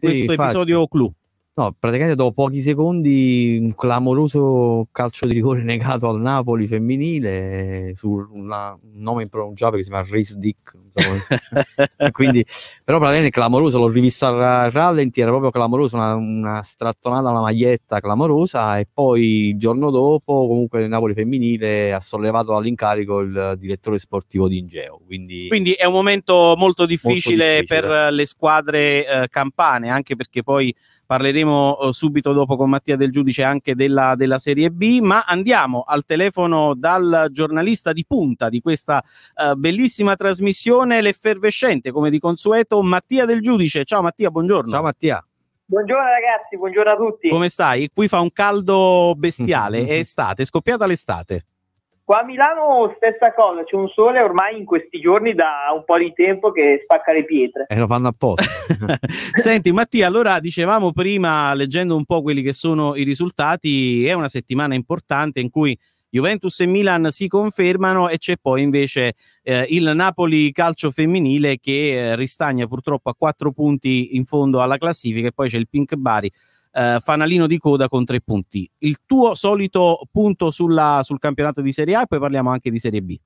questo infatti. episodio clou. No, praticamente dopo pochi secondi un clamoroso calcio di rigore negato al Napoli femminile su una- un nome impronunciabile che si chiama Race Dick. quindi, però praticamente clamoroso, l'ho rivisto a ra- rallenti, era proprio clamoroso, una, una strattonata alla maglietta clamorosa e poi il giorno dopo comunque il Napoli femminile ha sollevato dall'incarico il direttore sportivo di Ingeo. Quindi, Quindi è un momento molto difficile, difficile. per le squadre eh, campane, anche perché poi parleremo eh, subito dopo con Mattia Del Giudice anche della, della Serie B, ma andiamo al telefono dal giornalista di punta di questa eh, bellissima trasmissione, l'effervescente come di consueto, Mattia Del Giudice. Ciao Mattia, buongiorno. Ciao Mattia. Buongiorno ragazzi, buongiorno a tutti. Come stai? Qui fa un caldo bestiale, è estate, è scoppiata l'estate. Qua a Milano stessa cosa, c'è un sole ormai in questi giorni da un po' di tempo che spacca le pietre. E lo fanno apposta. Senti Mattia, allora dicevamo prima, leggendo un po' quelli che sono i risultati, è una settimana importante in cui Juventus e Milan si confermano e c'è poi invece eh, il Napoli calcio femminile che eh, ristagna purtroppo a quattro punti in fondo alla classifica e poi c'è il Pink Bari eh, fanalino di coda con tre punti. Il tuo solito punto sulla- sul campionato di Serie A e poi parliamo anche di Serie B.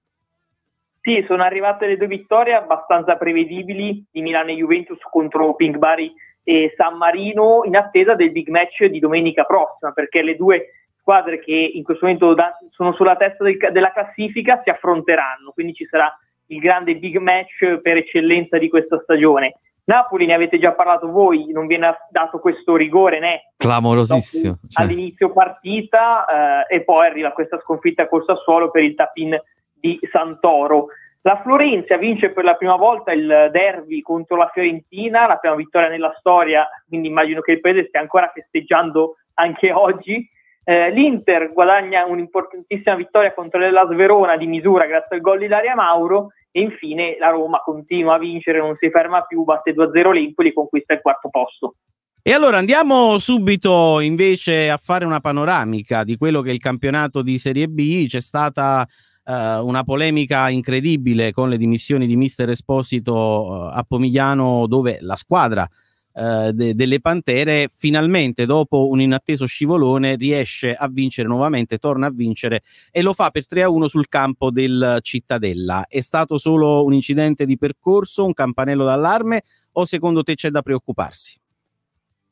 Sì, sono arrivate le due vittorie abbastanza prevedibili di Milano e Juventus contro Pink Bari e San Marino in attesa del big match di domenica prossima, perché le due squadre che in questo momento da- sono sulla testa del- della classifica si affronteranno, quindi ci sarà il grande big match per eccellenza di questa stagione. Napoli, ne avete già parlato voi, non viene dato questo rigore né Clamorosissimo. Cioè, all'inizio partita eh, e poi arriva questa sconfitta col Sassuolo per il tap-in di Santoro. La Florenza vince per la prima volta il derby contro la Fiorentina, la prima vittoria nella storia, quindi immagino che il paese stia ancora festeggiando anche oggi. Eh, L'Inter guadagna un'importantissima vittoria contro l'Ellas Verona di misura grazie al gol di Daria Mauro e infine la Roma continua a vincere, non si ferma più, batte 2-0 l'Empoli e conquista il quarto posto. E allora andiamo subito invece a fare una panoramica di quello che è il campionato di Serie B. C'è stata eh, una polemica incredibile con le dimissioni di Mister Esposito eh, a Pomigliano, dove la squadra eh, de- delle Pantere finalmente, dopo un inatteso scivolone, riesce a vincere nuovamente, torna a vincere e lo fa per 3-1 sul campo del Cittadella. È stato solo un incidente di percorso, un campanello d'allarme o secondo te c'è da preoccuparsi?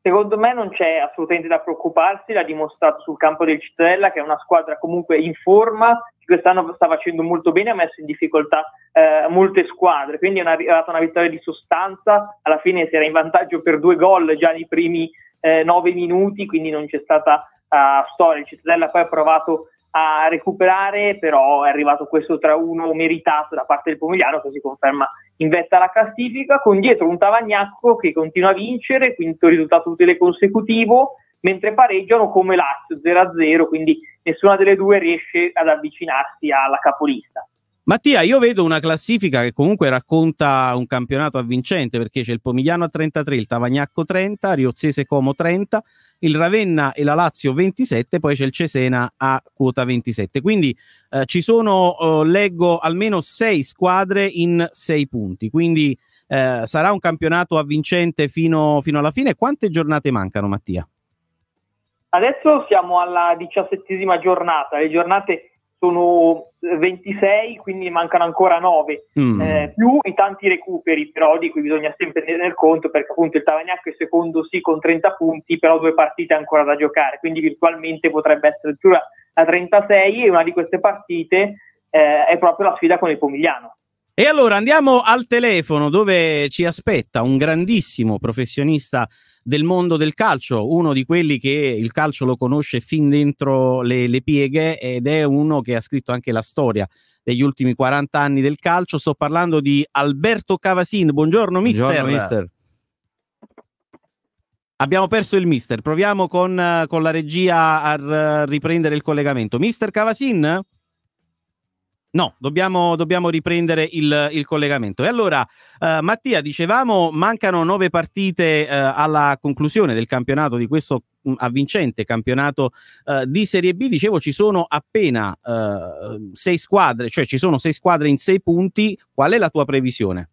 Secondo me non c'è assolutamente da preoccuparsi, l'ha dimostrato sul campo del Cittadella che è una squadra comunque in forma, quest'anno sta facendo molto bene, ha messo in difficoltà eh, molte squadre, quindi è stata una vittoria di sostanza, alla fine si era in vantaggio per due gol già nei primi eh, nove minuti, quindi non c'è stata uh, storia, il Cittadella poi ha provato a recuperare, però è arrivato questo 3-1 meritato da parte del Pomigliano che si conferma in vetta alla classifica, con dietro un Tavagnacco che continua a vincere, quinto risultato utile consecutivo, mentre pareggiano come Lazio 0-0, quindi nessuna delle due riesce ad avvicinarsi alla capolista. Mattia, io vedo una classifica che comunque racconta un campionato avvincente perché c'è il Pomigliano a 33, il Tavagnacco 30, Riozzese Como 30, il Ravenna e la Lazio 27, poi c'è il Cesena a quota 27. Quindi eh, ci sono, eh, leggo, almeno sei squadre in sei punti. Quindi eh, sarà un campionato avvincente fino, fino alla fine. Quante giornate mancano, Mattia? Adesso siamo alla diciassettesima giornata, le giornate sono 26, quindi mancano ancora 9, Mm. eh, più i tanti recuperi, però di cui bisogna sempre tenere conto perché appunto il Tavagnacco è secondo sì con 30 punti, però due partite ancora da giocare, quindi virtualmente potrebbe essere addirittura a 36 e una di queste partite eh, è proprio la sfida con il Pomigliano. E allora andiamo al telefono dove ci aspetta un grandissimo professionista del mondo del calcio, uno di quelli che il calcio lo conosce fin dentro le, le pieghe ed è uno che ha scritto anche la storia degli ultimi 40 anni del calcio. Sto parlando di Alberto Cavasin. Buongiorno, mister. Buongiorno, mister. Abbiamo perso il mister. Proviamo con, con la regia a riprendere il collegamento. Mister Cavasin? No, dobbiamo, dobbiamo riprendere il, il collegamento. E allora, eh, Mattia, dicevamo, mancano nove partite eh, alla conclusione del campionato di questo mh, avvincente campionato eh, di Serie B. Dicevo, ci sono appena eh, sei squadre, cioè ci sono sei squadre in sei punti. Qual è la tua previsione?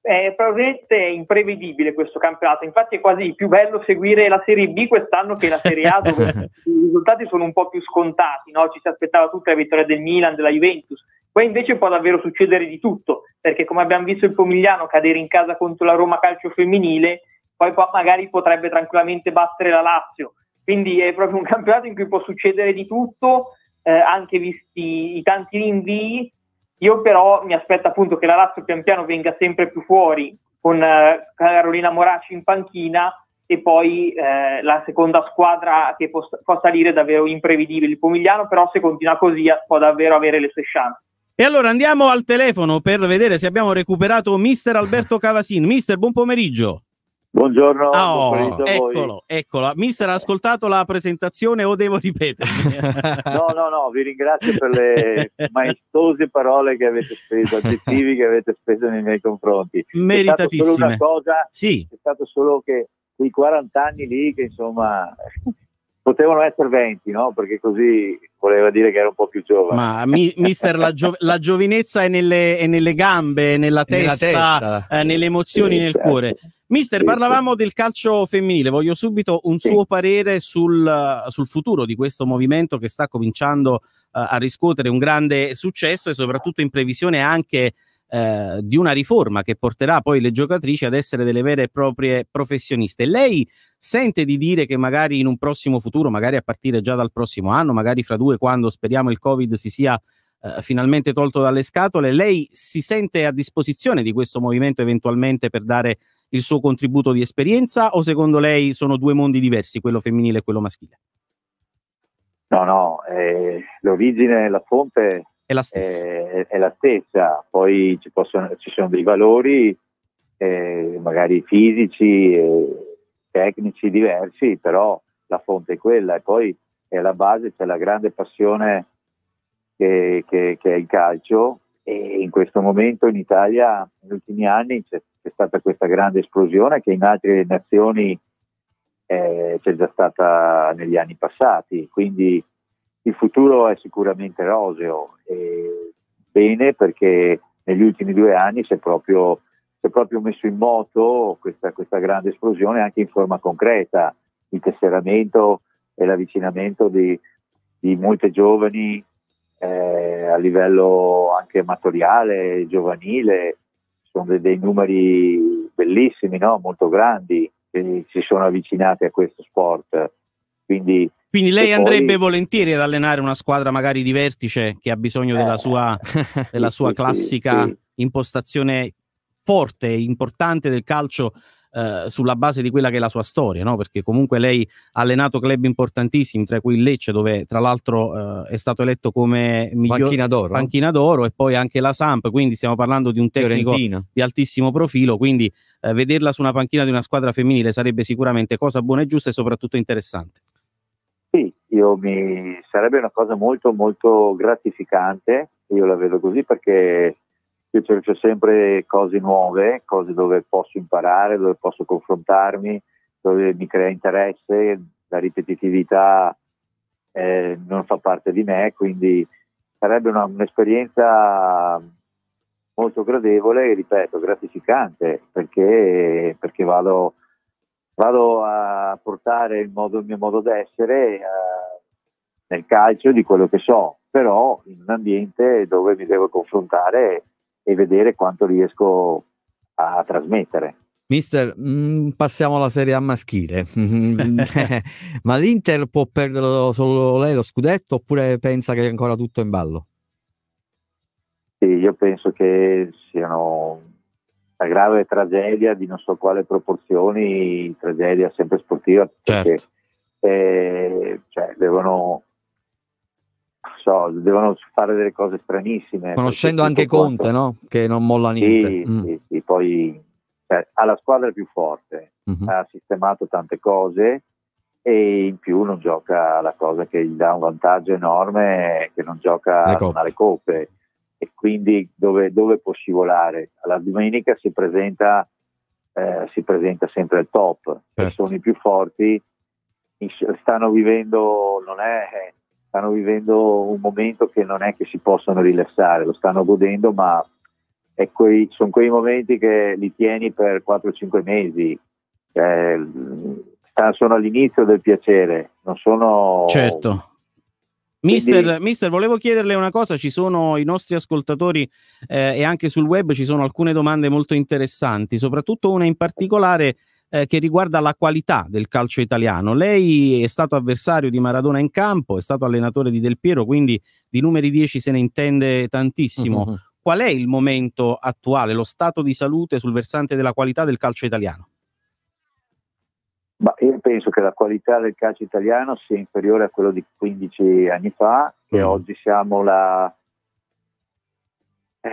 È probabilmente imprevedibile questo campionato, infatti è quasi più bello seguire la Serie B quest'anno che la Serie A dove i risultati sono un po' più scontati, no? ci si aspettava tutta la vittoria del Milan, della Juventus, poi invece può davvero succedere di tutto, perché come abbiamo visto il Pomigliano cadere in casa contro la Roma calcio femminile, poi magari potrebbe tranquillamente battere la Lazio, quindi è proprio un campionato in cui può succedere di tutto, eh, anche visti i tanti rinvii io però mi aspetto appunto che la Lazio pian piano venga sempre più fuori con eh, Carolina Moraci in panchina e poi eh, la seconda squadra che può, può salire davvero imprevedibile. Il Pomigliano però se continua così può davvero avere le sue chance. E allora andiamo al telefono per vedere se abbiamo recuperato mister Alberto Cavasin. Mister, buon pomeriggio. Buongiorno, oh, buon eccolo, eccolo. Mister, ha ascoltato la presentazione o devo ripetermi? no, no, no, vi ringrazio per le maestose parole che avete speso, aggettivi che avete speso nei miei confronti. Meritatissime. È solo una cosa, sì. è stato solo che quei 40 anni lì che insomma potevano essere 20, no? Perché così voleva dire che era un po' più giovane. Ma mi, mister, la, gio- la, giovinezza è nelle, è nelle, gambe, nella testa, nella testa. Eh, nelle emozioni, sì, nel certo. cuore. Mister, parlavamo del calcio femminile, voglio subito un suo parere sul, sul, futuro di questo movimento che sta cominciando uh, a riscuotere un grande successo e soprattutto in previsione anche uh, di una riforma che porterà poi le giocatrici ad essere delle vere e proprie professioniste. Lei sente di dire che magari in un prossimo futuro, magari a partire già dal prossimo anno, magari fra due, quando speriamo il Covid si sia Uh, finalmente tolto dalle scatole, lei si sente a disposizione di questo movimento eventualmente per dare il suo contributo di esperienza o secondo lei sono due mondi diversi, quello femminile e quello maschile? No, no, eh, l'origine, la fonte è la stessa, è, è la stessa. poi ci, possono, ci sono dei valori eh, magari fisici, e tecnici diversi, però la fonte è quella. E poi alla base c'è la grande passione che, che, che è il calcio. E in questo momento in Italia negli ultimi anni c'è c'è stata questa grande esplosione che in altre nazioni eh, c'è già stata negli anni passati, quindi il futuro è sicuramente roseo e bene perché negli ultimi due anni si è proprio, si è proprio messo in moto questa, questa, grande esplosione anche in forma concreta, il tesseramento e l'avvicinamento di, di molte giovani eh, a livello anche amatoriale, giovanile, sono dei, dei numeri bellissimi, no? molto grandi, che si sono avvicinati a questo sport. Quindi, Quindi lei andrebbe poi... volentieri ad allenare una squadra magari di vertice che ha bisogno eh, della sua, della sua sì, classica sì, sì. impostazione forte, importante del calcio eh, sulla base di quella che è la sua storia, no? perché comunque lei ha allenato club importantissimi, tra cui il Lecce, dove tra l'altro eh, è stato eletto come miglior panchina d'oro. panchina d'oro, e poi anche la Samp, quindi stiamo parlando di un tecnico Fiorentina. di altissimo profilo, quindi eh, vederla su una panchina di una squadra femminile sarebbe sicuramente cosa buona e giusta e soprattutto interessante. Io mi sarebbe una cosa molto molto gratificante, io la vedo così perché io cerco sempre cose nuove, cose dove posso imparare, dove posso confrontarmi, dove mi crea interesse, la ripetitività eh, non fa parte di me, quindi sarebbe una, un'esperienza molto gradevole e ripeto gratificante perché, perché vado, vado, a portare il, modo, il, mio modo d'essere eh, nel calcio di quello che so, però in un ambiente dove mi devo confrontare e vedere quanto riesco a trasmettere. Mister, mm, passiamo alla Serie A maschile. Ma l'Inter può perdere solo lei lo scudetto oppure pensa che è ancora tutto in ballo? Sì, io penso che siano una grave tragedia di non so quale proporzioni, tragedia sempre sportiva, perché certo. eh, cioè, devono so, devono fare delle cose stranissime. Conoscendo anche Conte, no? Che non molla niente. Sì, mm. sì, sì. poi cioè, ha la squadra più forte, mm-hmm. ha sistemato tante cose e in più non gioca la cosa che gli dà un vantaggio enorme, che non gioca alle coppe e quindi dove, dove, può scivolare? Alla domenica si presenta, eh, si presenta sempre al top, certo. sono i più forti, stanno vivendo, non è stanno vivendo un momento che non è che si possono rilassare, lo stanno godendo, ma quei, sono quei momenti che li tieni per 4-5 mesi. Cioè, sono all'inizio del piacere, non sono... Certo. Mister, Quindi... mister, volevo chiederle una cosa, ci sono i nostri ascoltatori eh, e anche sul web ci sono alcune domande molto interessanti, soprattutto una in particolare eh, che riguarda la qualità del calcio italiano. Lei è stato avversario di Maradona in campo, è stato allenatore di Del Piero, quindi di numeri 10 se ne intende tantissimo. Uh-huh qual è il momento attuale, lo stato di salute sul versante della qualità del calcio italiano? Ma io penso che la qualità del calcio italiano sia inferiore a quello di 15 anni fa, che mm. oggi siamo la eh,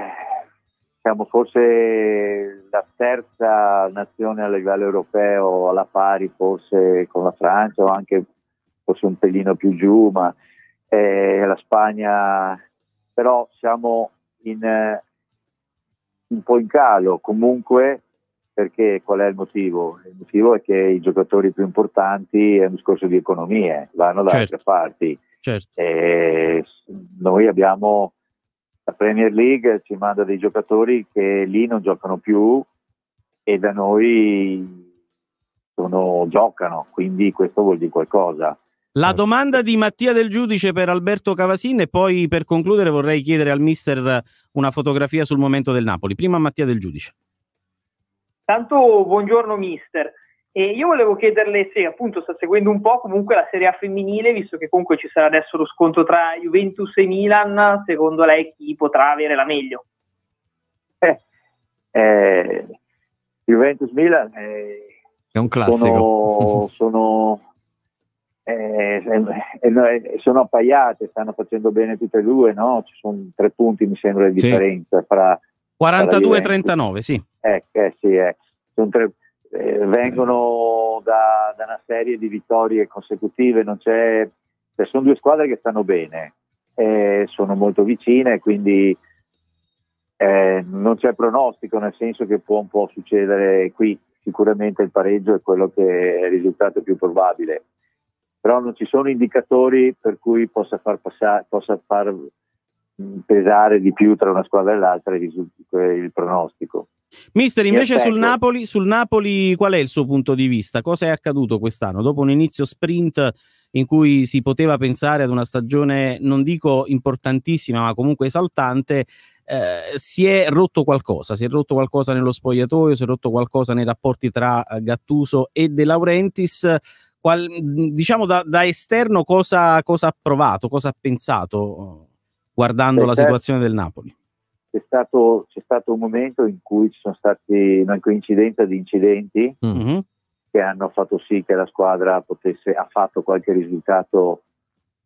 siamo forse la terza nazione a livello europeo alla pari forse con la Francia o anche forse un pelino più giù, ma eh, la Spagna, però siamo in, eh, un po' in calo comunque perché qual è il motivo? Il motivo è che i giocatori più importanti è un discorso di economie, vanno da certo. altre parti. Certo. noi abbiamo la Premier League ci manda dei giocatori che lì non giocano più e da noi sono, giocano, quindi questo vuol dire qualcosa. La domanda di Mattia del Giudice per Alberto Cavasin e poi per concludere vorrei chiedere al mister una fotografia sul momento del Napoli. Prima Mattia del Giudice. Tanto buongiorno mister. E io volevo chiederle se appunto sta seguendo un po' comunque la Serie A femminile, visto che comunque ci sarà adesso lo scontro tra Juventus e Milan, secondo lei chi potrà avere la meglio? Eh, eh, Juventus-Milan eh, è un classico. Sono, sono eh, eh, sono appaiate, stanno facendo bene tutte e due, no? Ci sono tre punti, mi sembra, di sì. differenza fra 42-39, sì. Eh, eh, sì eh. Tre, eh, vengono da, da, una serie di vittorie consecutive, non c'è, cioè, sono due squadre che stanno bene, sono molto vicine, quindi eh, non c'è pronostico, nel senso che può un po' succedere qui, sicuramente il pareggio è quello che è il risultato più probabile però non ci sono indicatori per cui possa far, passare, possa far pesare di più tra una squadra e l'altra il, pronostico. Mister, invece sul Napoli, sul Napoli qual è il suo punto di vista? Cosa è accaduto quest'anno? Dopo un inizio sprint in cui si poteva pensare ad una stagione, non dico importantissima, ma comunque esaltante, eh, si è rotto qualcosa, si è rotto qualcosa nello spogliatoio, si è rotto qualcosa nei rapporti tra Gattuso e De Laurentiis qual, diciamo da, da esterno cosa, cosa, ha provato, cosa ha pensato guardando Beh, la certo. situazione del Napoli? C'è stato, c'è stato, un momento in cui ci sono stati una coincidenza di incidenti mm-hmm. che hanno fatto sì che la squadra potesse, ha fatto qualche risultato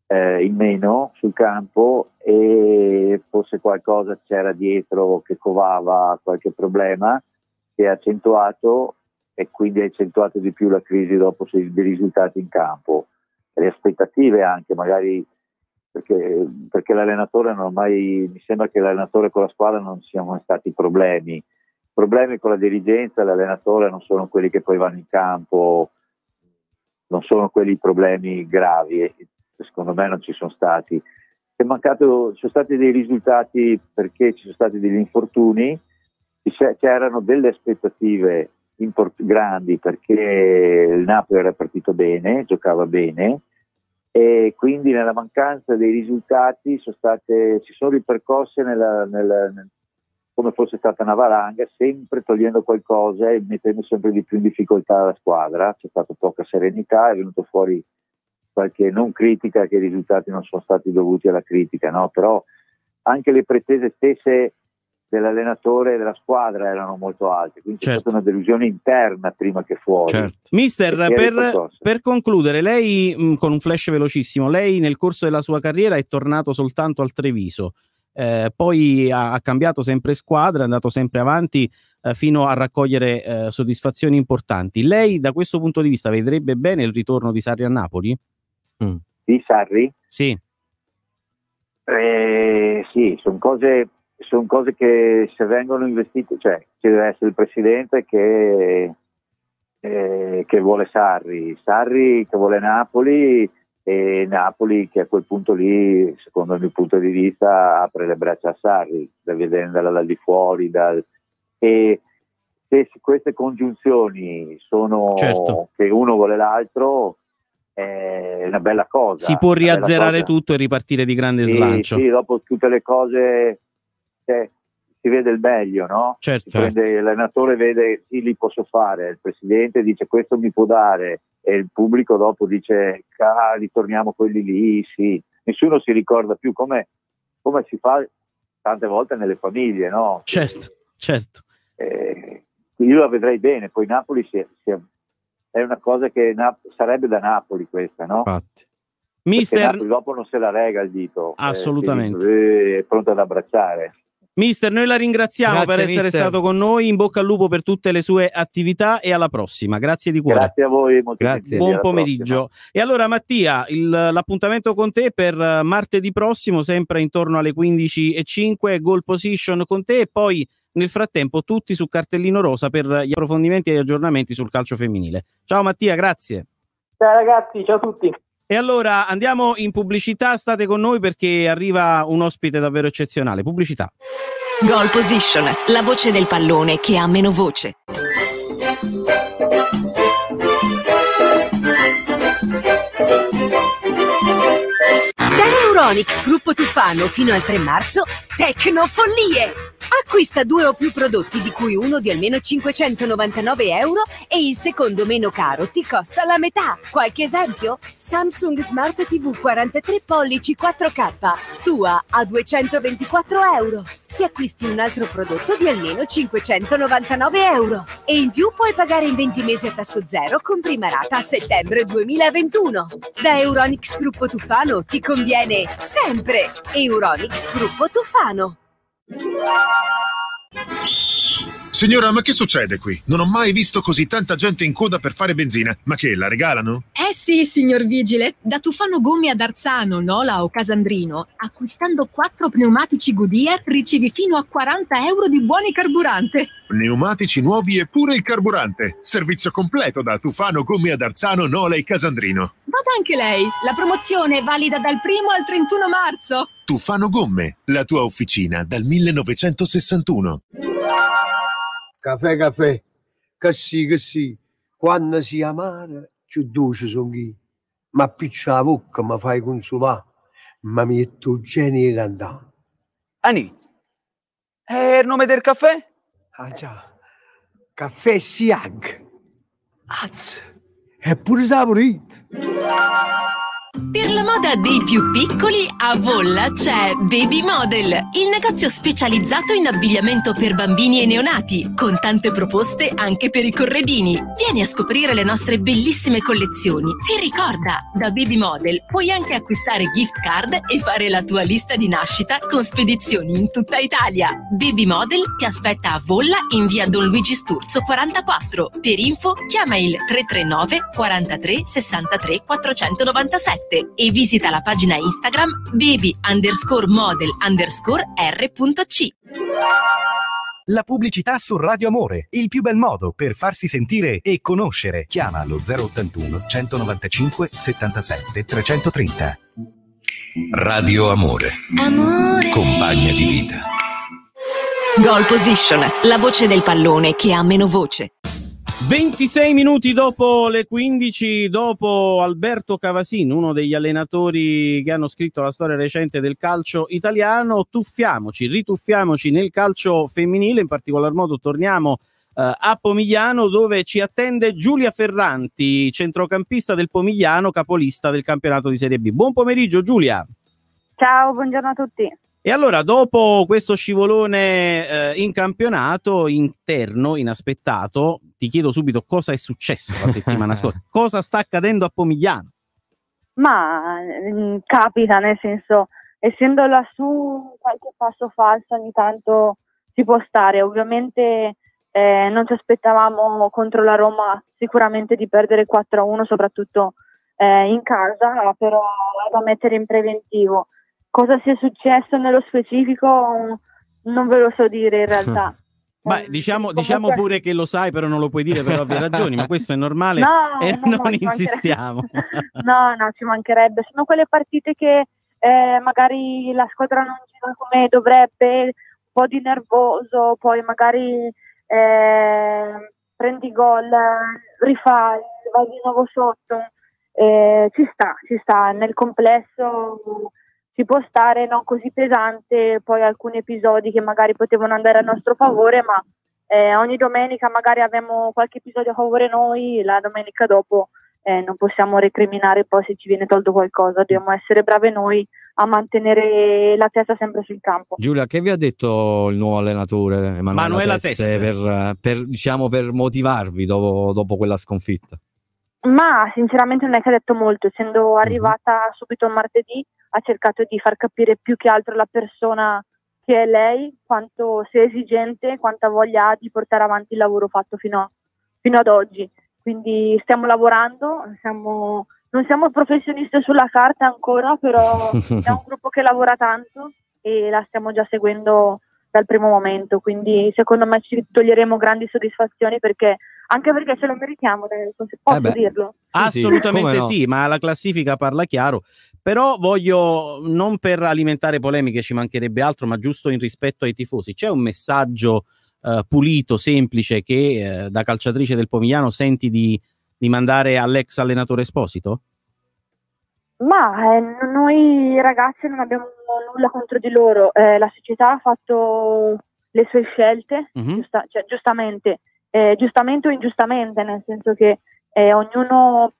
eh, in meno sul campo e forse qualcosa c'era dietro che covava qualche problema che ha accentuato e quindi ha accentuato di più la crisi dopo dei risultati in campo. Le aspettative anche, magari perché, perché l'allenatore non mai, mi sembra che l'allenatore con la squadra non siano mai stati problemi. I problemi con la dirigenza l'allenatore non sono quelli che poi vanno in campo, non sono quelli problemi gravi, secondo me non ci sono stati. Mancato, ci sono stati dei risultati perché ci sono stati degli infortuni, c'erano delle aspettative import- grandi perché il Napoli era partito bene, giocava bene e quindi nella mancanza dei risultati sono state, si sono ripercosse nella, nella, nel, come fosse stata una valanga, sempre togliendo qualcosa e mettendo sempre di più in difficoltà la squadra. C'è stata poca serenità, è venuto fuori qualche non critica che i risultati non sono stati dovuti alla critica, no? però anche le pretese stesse dell'allenatore e della squadra erano molto alte, quindi certo. c'è stata una delusione interna prima che fuori. Certo. Mister, per, per, concludere, lei mh, con un flash velocissimo, lei nel corso della sua carriera è tornato soltanto al Treviso, eh, poi ha, ha, cambiato sempre squadra, è andato sempre avanti eh, fino a raccogliere eh, soddisfazioni importanti. Lei da questo punto di vista vedrebbe bene il ritorno di Sarri a Napoli? Mm. Di Sarri? Sì. Eh, sì, sono cose sono cose che se vengono investite, cioè ci deve essere il presidente che, eh, che vuole Sarri, Sarri che vuole Napoli e Napoli che a quel punto lì, secondo il mio punto di vista, apre le braccia a Sarri, vedendola da di fuori. Dal... E se queste congiunzioni sono Certo. che uno vuole l'altro, è una bella cosa. Si può riazzerare tutto e ripartire di grande Sì, slancio. sì, dopo tutte le cose cioè, si vede il meglio, no? Certo. Prende- l'allenatore vede sì, li posso fare, il presidente dice questo mi può dare e il pubblico dopo dice ah, ritorniamo quelli lì, sì. Nessuno si ricorda più come, come si fa tante volte nelle famiglie, no? Certo, certo. Eh, io la vedrei bene, poi Napoli si- si- è una cosa che Nap- sarebbe da Napoli questa, no? Infatti. Perché Mister, Napoli dopo non se la rega il dito. Eh, Assolutamente. eh, è pronto ad abbracciare. Mister, noi la ringraziamo Grazie, per essere mister. stato con noi. In bocca al lupo per tutte le sue attività e alla prossima. Grazie di cuore. Grazie a voi, molto Grazie. gentili, Buon pomeriggio. E allora Mattia, il- l'appuntamento con te per eh, martedì prossimo, sempre intorno alle 15.05, goal position con te e poi nel frattempo tutti su cartellino rosa per gli approfondimenti e gli aggiornamenti sul calcio femminile. Ciao Mattia, grazie. Ciao ragazzi, ciao a tutti. E allora andiamo in pubblicità, state con noi perché arriva un ospite davvero eccezionale. Pubblicità. Goal Position, la voce del pallone che ha meno voce. Neuronix Gruppo Tufano fino al 3 marzo, Tecnofollie! Acquista due o più prodotti di cui uno di almeno 599 euro e il secondo meno caro ti costa la metà. Qualche esempio? Samsung Smart TV 43 pollici 4K, tua a 224 euro. Se acquisti un altro prodotto di almeno 599 euro. E in più puoi pagare in 20 mesi a tasso zero con prima rata a settembre 2021. Da Euronix Gruppo Tufano ti conviene sempre Euronix Gruppo Tufano. Signora, ma che succede qui? Non ho mai visto così tanta gente in coda per fare benzina. Ma che, la regalano? Eh sì, signor Vigile, da Tufano Gomme ad Arzano, Nola o Casandrino, acquistando quattro pneumatici Goodyear ricevi fino a 40 euro di buoni carburante. Pneumatici nuovi e pure il carburante. Servizio completo da Tufano Gomme ad Arzano, Nola e Casandrino. Vada anche lei, la promozione è valida dal 1 al 31 marzo. Tufano Gomme, la tua officina dal 1961. Caffè, caffè, che sì, che sì, quando si amare, più dolce sono io. Ma più c'è la bocca mi fai consolare, ma mi metto genio cantare. Ani, è il nome del caffè? Ah già, caffè Siag. Az, è pure saporito. Per la moda dei più piccoli, a Volla c'è Baby Model, il negozio specializzato in abbigliamento per bambini e neonati, con tante proposte anche per i corredini. Vieni a scoprire le nostre bellissime collezioni e ricorda, da Baby Model puoi anche acquistare gift card e fare la tua lista di nascita con spedizioni in tutta Italia. Baby Model ti aspetta a Volla in via Don Luigi Sturzo 44. Per info chiama il 339 43 63 497 e visita la pagina Instagram baby underscore model underscore r.c. La pubblicità su Radio Amore, il più bel modo per farsi sentire e conoscere. Chiama lo 081 195 77 330. Radio Amore. Amore. Compagna di vita. Goal Position, la voce del pallone che ha meno voce. 26 minuti dopo le 15, dopo Alberto Cavasin, uno degli allenatori che hanno scritto la storia recente del calcio italiano, tuffiamoci, rituffiamoci nel calcio femminile, in particolar modo torniamo eh, a Pomigliano dove ci attende Giulia Ferranti, centrocampista del Pomigliano, capolista del campionato di Serie B. Buon pomeriggio Giulia. Ciao, buongiorno a tutti. E allora, dopo questo scivolone eh, in campionato interno, inaspettato, ti chiedo subito cosa è successo la settimana scorsa. Cosa sta accadendo a Pomigliano? Ma mm, capita, nel senso, essendo lassù qualche passo falso ogni tanto ci può stare. Ovviamente eh, non ci aspettavamo contro la Roma sicuramente di perdere 4-1, soprattutto eh, in casa, però è da mettere in preventivo. Cosa sia successo nello specifico non ve lo so dire in realtà. Beh, diciamo, diciamo pure che lo sai, però non lo puoi dire per ovvie ragioni, ma questo è normale No, e no, no, non insistiamo. No, no, ci mancherebbe. Sono quelle partite che eh, magari la squadra non gira come dovrebbe, un po' di nervoso, poi magari eh, prendi gol, rifai, vai di nuovo sotto. Eh, ci sta, ci sta. Nel complesso ci può stare, non così pesante, poi alcuni episodi che magari potevano andare a nostro favore, ma eh, ogni domenica magari abbiamo qualche episodio a favore noi, la domenica dopo eh, non possiamo recriminare poi se ci viene tolto qualcosa, dobbiamo essere brave noi a mantenere la testa sempre sul campo. Giulia, che vi ha detto il nuovo allenatore Emanuela Manuela Tesse, Tesse. per, per, diciamo, per motivarvi dopo, dopo quella sconfitta? Ma sinceramente non è che ha detto molto, essendo arrivata subito martedì, ha cercato di far capire più che altro la persona che è lei, quanto sia esigente, quanta voglia ha di portare avanti il lavoro fatto fino, a- fino ad oggi. Quindi stiamo lavorando, siamo- non siamo professionisti sulla carta ancora, però è un gruppo che lavora tanto e la stiamo già seguendo dal primo momento, quindi secondo me ci toglieremo grandi soddisfazioni perché anche perché ce lo meritiamo, se posso Eh beh. dirlo. Assolutamente no. sì, ma la classifica parla chiaro. Però voglio, non per alimentare polemiche, ci mancherebbe altro, ma giusto in rispetto ai tifosi. C'è un messaggio eh, pulito, semplice, che eh, da calciatrice del Pomigliano senti di, di mandare all'ex allenatore Esposito? Ma eh, noi ragazze non abbiamo nulla contro di loro, Eh, la società ha fatto le sue scelte, Mhm. giusta- cioè, giustamente, eh, giustamente o ingiustamente, nel senso che eh, ognuno,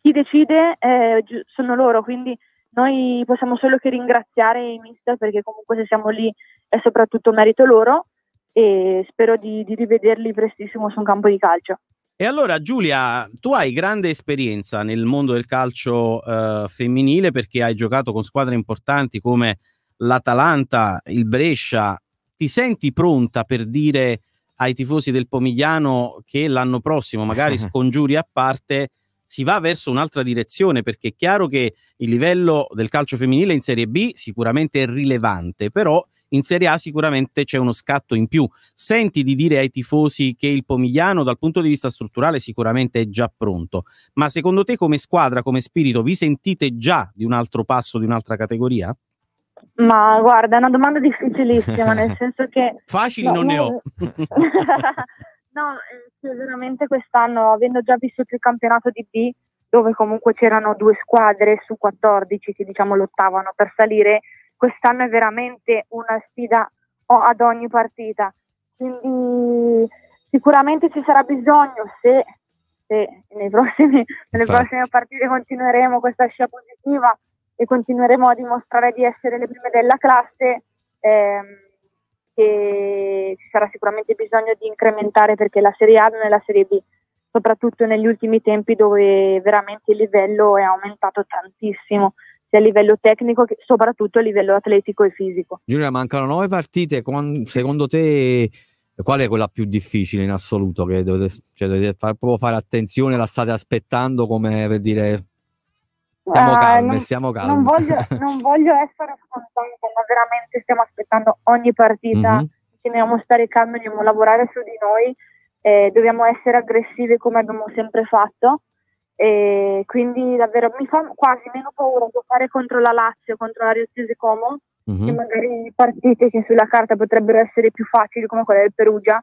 chi decide eh, sono loro, quindi noi possiamo solo che ringraziare i mister perché comunque se siamo lì è soprattutto merito loro e spero di, di rivederli prestissimo su un campo di calcio. E allora Giulia, tu hai grande esperienza nel mondo del calcio eh, femminile perché hai giocato con squadre importanti come l'Atalanta, il Brescia. Ti senti pronta per dire ai tifosi del Pomigliano che l'anno prossimo, magari scongiuri a parte, si va verso un'altra direzione? Perché è chiaro che il livello del calcio femminile in Serie B sicuramente è rilevante, però in Serie A sicuramente c'è uno scatto in più. Senti di dire ai tifosi che il Pomigliano dal punto di vista strutturale sicuramente è già pronto, ma secondo te come squadra, come spirito, vi sentite già di un altro passo, di un'altra categoria? Ma guarda, è una domanda difficilissima, nel senso che... Facili No, non ne ho. No, sì, veramente quest'anno, avendo già vissuto il campionato di B, dove comunque c'erano due squadre su 14 che diciamo lottavano per salire, quest'anno è veramente una sfida o- ad ogni partita. Quindi sicuramente ci sarà bisogno se, se nei prossimi- nelle Infatti. prossime partite continueremo questa scia positiva e continueremo a dimostrare di essere le prime della classe. ehm, che ci sarà sicuramente bisogno di incrementare perché la Serie A non è la Serie B, soprattutto negli ultimi tempi dove veramente il livello è aumentato tantissimo, sia a livello tecnico che soprattutto a livello atletico e fisico. Giulia, mancano nove partite. secondo te, qual è quella più difficile in assoluto? Che dovete, cioè, dovete far- proprio fare attenzione, la state aspettando come per dire stiamo Ah, calmi, non, stiamo calmi. non voglio, non voglio essere scontata, ma veramente stiamo aspettando ogni partita, Mhm. dobbiamo stare calmi, dobbiamo lavorare su di noi, eh, dobbiamo essere aggressivi come abbiamo sempre fatto. E quindi davvero mi fa quasi meno paura giocare contro la Lazio, contro la Riotese Como, Mhm. che magari partite che sulla carta potrebbero essere più facili come quella del Perugia,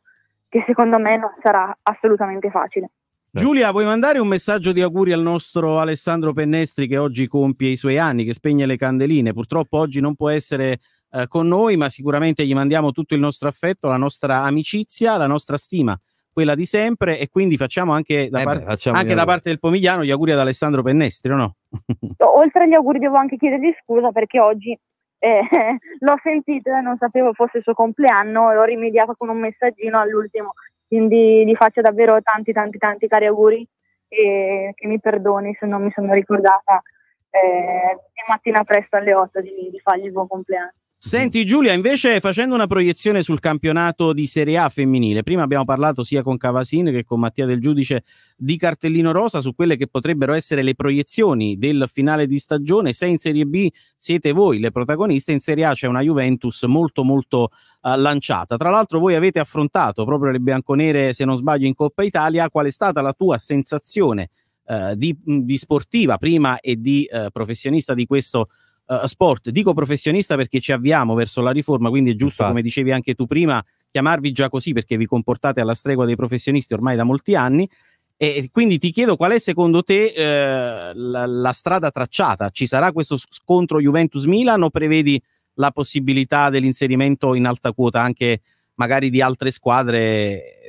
che secondo me non sarà assolutamente facile. Giulia, vuoi mandare un messaggio di auguri al nostro Alessandro Pennestri che oggi compie i suoi anni, che spegne le candeline? Purtroppo oggi non può essere eh, con noi, ma sicuramente gli mandiamo tutto il nostro affetto, la nostra amicizia, la nostra stima, quella di sempre e quindi facciamo anche da, Eh par- beh, facciamo anche da parte del Pomigliano gli auguri ad Alessandro Pennestri, o no? Oltre agli auguri devo anche chiedergli scusa perché oggi eh, l'ho sentito e non sapevo fosse il suo compleanno e ho rimediato con un messaggino all'ultimo. Quindi gli faccio davvero tanti tanti tanti cari auguri e che mi perdoni se non mi sono ricordata eh, di mattina presto alle 8 di, di fargli il buon compleanno. Senti Giulia, invece facendo una proiezione sul campionato di Serie A femminile, prima abbiamo parlato sia con Cavasin che con Mattia Del Giudice di cartellino rosa su quelle che potrebbero essere le proiezioni del finale di stagione. Se in Serie B siete voi le protagoniste, in Serie A c'è una Juventus molto molto uh, lanciata. Tra l'altro voi avete affrontato proprio le bianconere, se non sbaglio, in Coppa Italia. Qual è stata la tua sensazione uh, di, di, sportiva prima e di uh, professionista di questo uh, sport. Dico professionista perché ci avviamo verso la riforma, quindi è giusto, Infatti. come dicevi anche tu prima, chiamarvi già così perché vi comportate alla stregua dei professionisti ormai da molti anni. E quindi ti chiedo qual è secondo te eh, la, la, strada tracciata? Ci sarà questo scontro Juventus-Milan o prevedi la possibilità dell'inserimento in alta quota anche magari di altre squadre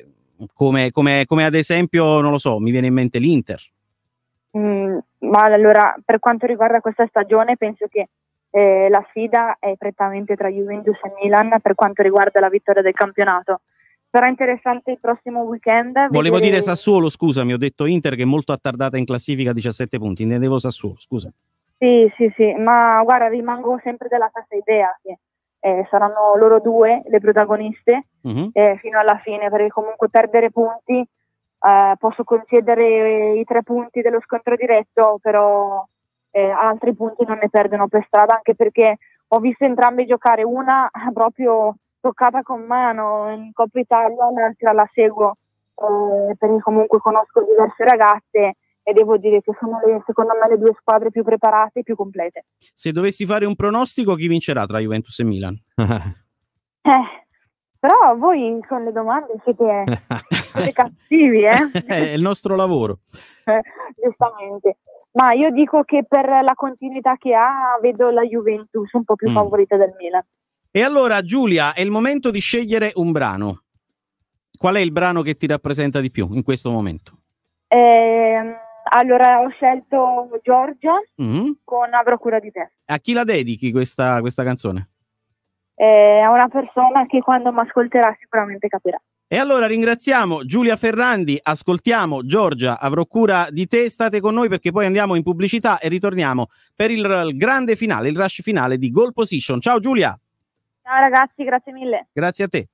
come, come, come ad esempio, non lo so, mi viene in mente l'Inter? Mm, ma allora, per quanto riguarda questa stagione, penso che eh, la sfida è prettamente tra Juventus e Milan per quanto riguarda la vittoria del campionato. Sarà interessante il prossimo weekend. Volevo vedere... dire Sassuolo, scusami, ho detto Inter che è molto attardata in classifica, 17 punti, intendevo Sassuolo, scusa. Sì, sì, sì, ma guarda, rimango sempre della stessa idea che eh, saranno loro due le protagoniste uh-huh. eh, fino alla fine, perché comunque perdere punti eh, posso concedere i tre punti dello scontro diretto, però eh, altri punti non ne perdono per strada, anche perché ho visto entrambe giocare, una proprio toccata con mano in Coppa Italia, l'altra la seguo eh, perché comunque conosco diverse ragazze e devo dire che sono le, secondo me le due squadre più preparate e più complete. Se dovessi fare un pronostico, chi vincerà tra Juventus e Milan? eh, però voi con le domande siete, siete cattivi, eh? È il nostro lavoro. Eh, giustamente. Ma io dico che per la continuità che ha vedo la Juventus un po' più mm. favorita del Milan. E allora Giulia, è il momento di scegliere un brano. Qual è il brano che ti rappresenta di più in questo momento? Eh, allora ho scelto Giorgia mm. con Avrò cura di te. A chi la dedichi questa, questa canzone? Eh, a una persona che quando mi ascolterà sicuramente capirà. E allora ringraziamo Giulia Ferrandi, ascoltiamo Giorgia, avrò cura di te, state con noi perché poi andiamo in pubblicità e ritorniamo per il, il grande finale, il rush finale di Goal Position. Ciao Giulia! Ciao ragazzi, grazie mille. Grazie a te.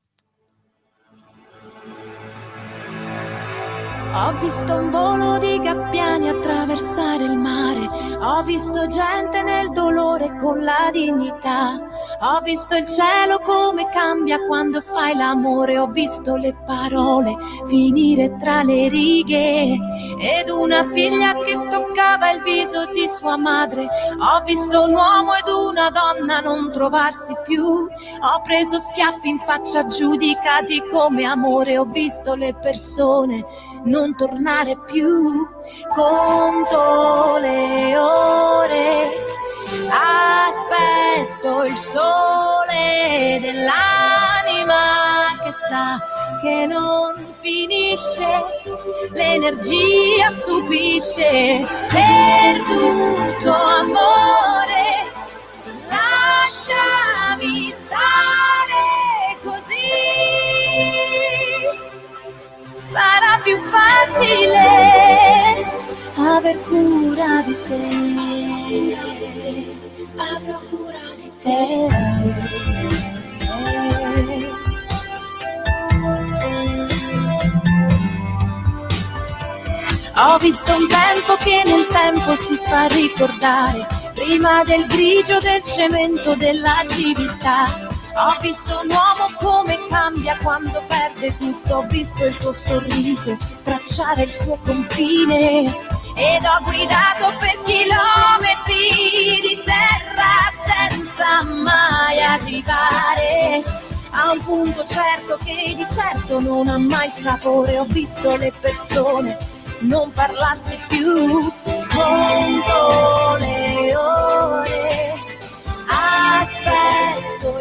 Ho visto un volo di gabbiani attraversare il mare, ho visto gente nel dolore con la dignità, ho visto il cielo come cambia quando fai l'amore, ho visto le parole finire tra le righe. Ed una figlia che toccava il viso di sua madre, ho visto un uomo ed una donna non trovarsi più, ho preso schiaffi in faccia giudicati come amore, ho visto le persone non tornare più. Conto le ore, aspetto il sole dell'anima che sa che non finisce, l'energia stupisce, perduto amore, lasciami stare così sarà più facile aver cura di te. Avrò cura di te. Ho visto un tempo che nel tempo si fa ricordare, prima del grigio del cemento della civiltà ho visto un uomo come cambia quando perde tutto, ho visto il tuo sorriso tracciare il suo confine. Ed ho guidato per chilometri di terra senza mai arrivare. A un punto certo che di certo non ha mai sapore. Ho visto le persone non parlarsi più, conto le ore. Aspetto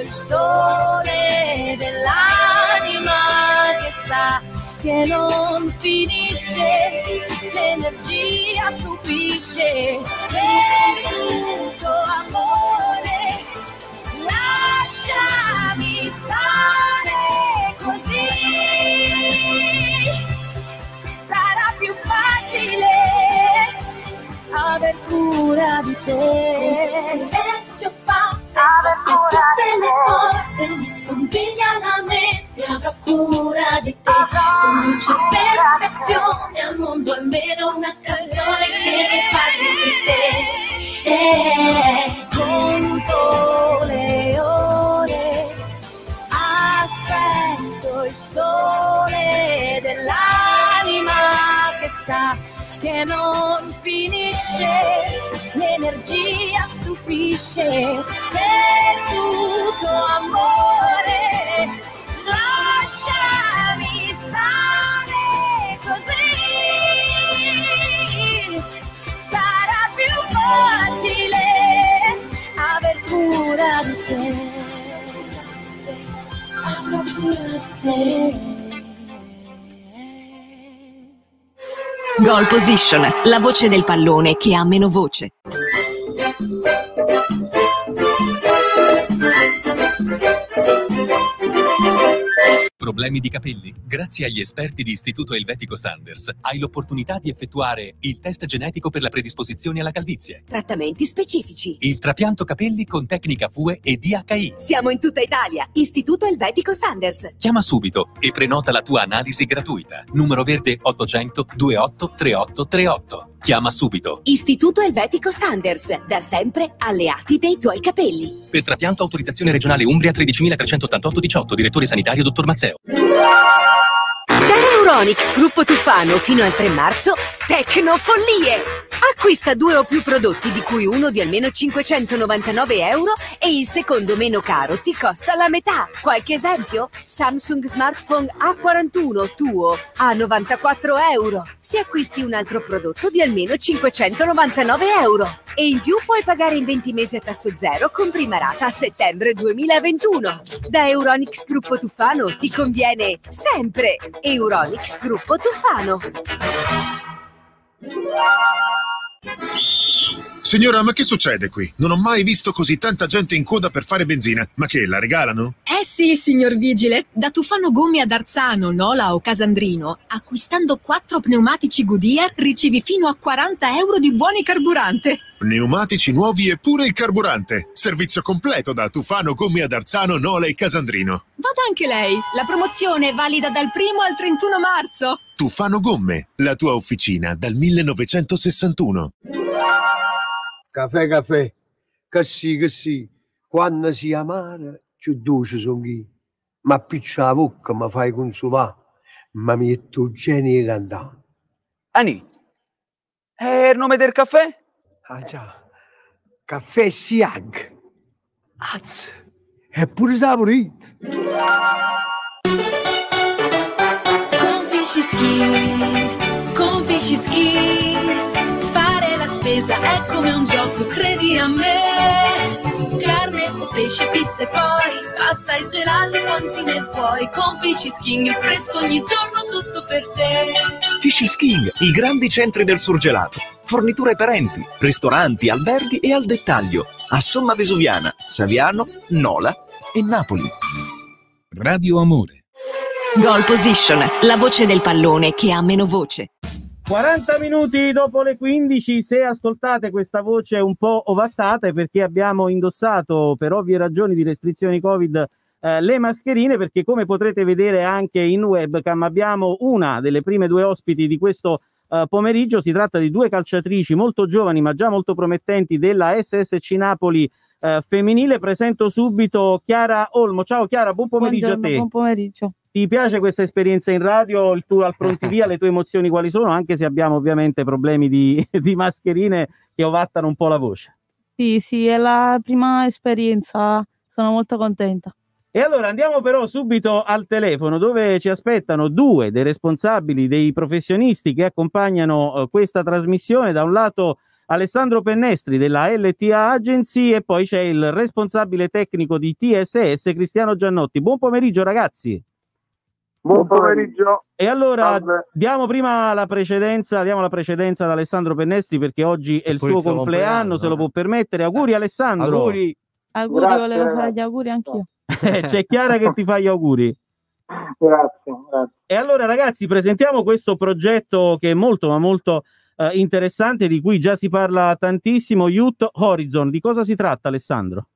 il sole dell'anima che sa che non finisce, l'energia stupisce, perduto amore, lasciami stare così, aver cura di te. Così silenzio forte tutte le porte, mi scompiglia la mente, avrò cura di te. Se non c'è perfezione al mondo, almeno una canzone che parli di te. E conto le ore, aspetto il sole dell'anima che sa che non finisce, l'energia stupisce per tutto amore. Lasciami stare così, sarà più facile aver cura di te. Avrò cura di te. Goal Position, la voce del pallone che ha meno voce. Problemi di capelli? Grazie agli esperti di Istituto Elvetico Sanders hai l'opportunità di effettuare il test genetico per la predisposizione alla calvizie, Trattamenti specifici. il trapianto capelli con tecnica FUE e DHI. Siamo in tutta Italia. Istituto Elvetico Sanders. Chiama subito e prenota la tua analisi gratuita. Numero verde 800 28 38 38. Chiama subito. Istituto Elvetico Sanders. Da sempre alleati dei tuoi capelli. Per trapianto autorizzazione regionale Umbria 13388 18, direttore sanitario dottor Mazzeo. Da Euronix Gruppo Tufano fino al 3 marzo, Tecnofollie! Acquista due o più prodotti di cui uno di almeno 599 euro e il secondo meno caro ti costa la metà. Qualche esempio? Samsung Smartphone A41 tuo a 94 euro. Se acquisti un altro prodotto di almeno 599 euro. E in più puoi pagare in 20 mesi a tasso zero con prima rata a settembre 2021. Da Euronix Gruppo Tufano ti conviene sempre Euronix Gruppo Tufano. Signora, ma che succede qui? Non ho mai visto così tanta gente in coda per fare benzina. Ma che, la regalano? Eh sì, signor Vigile, da Tufano Gomme ad Arzano, Nola o Casandrino, acquistando quattro pneumatici Goodyear ricevi fino a 40 euro di buoni carburante. Pneumatici nuovi e pure il carburante. Servizio completo da Tufano Gomme ad Arzano, Nola e Casandrino. Vada anche lei, la promozione è valida dal 1 al 31 marzo. Tufano Gomme, la tua officina dal 1961. Caffè, caffè, che sì, che sì, quando si amare, più dolce sono io. Ma più c'è la bocca mi fai consolare, ma mi metto genio cantare. Ani, è il nome del caffè? Ah già, caffè Siag. Az, è pure saporito. Con Fishy Skin, con Fishy Skin, spesa è come un gioco, credi a me. Carne o pesce, pizza e poi pasta e gelati quanti ne vuoi. Con Fishy Skin è fresco ogni giorno, tutto per te. Fishy King, i grandi centri del surgelato. Forniture perenti, ristoranti, alberghi e al dettaglio. A Somma Vesuviana, Saviano, Nola e Napoli. Radio Amore. Goal Position, la voce del pallone che ha meno voce. 40 minuti dopo le 15, se ascoltate questa voce un po' ovattata è perché abbiamo indossato per ovvie ragioni di restrizioni Covid eh, le mascherine perché come potrete vedere anche in webcam abbiamo una delle prime due ospiti di questo eh, pomeriggio, si tratta di due calciatrici molto giovani ma già molto promettenti della SSC Napoli eh, femminile. Presento subito Chiara Olmo. Ciao Chiara, buon pomeriggio Buongiorno, a te. Buon pomeriggio. Ti piace questa esperienza in radio? Il tuo al pronti via, le tue emozioni quali sono? Anche se abbiamo ovviamente problemi di, di mascherine che ovattano un po' la voce. Sì, sì, è la prima esperienza, sono molto contenta. E allora andiamo però subito al telefono dove ci aspettano due dei responsabili, dei professionisti che accompagnano eh, questa trasmissione. Da un lato Alessandro Pennestri della LTA Agency e poi c'è il responsabile tecnico di TSS Cristiano Giannotti. Buon pomeriggio ragazzi. Buon pomeriggio. E allora diamo prima la precedenza, diamo la precedenza ad Alessandro Pennestri perché oggi è il suo compleanno, compleanno, se lo può permettere. Auguri Alessandro. Auguri. Auguri, Grazie, volevo fare ragazzi. gli auguri anch'io. Eh, C'è Chiara che ti fa gli auguri. Grazie, grazie. E allora ragazzi presentiamo questo progetto che è molto ma molto eh, interessante, di cui già si parla tantissimo, Youth Horizon. Di cosa si tratta Alessandro?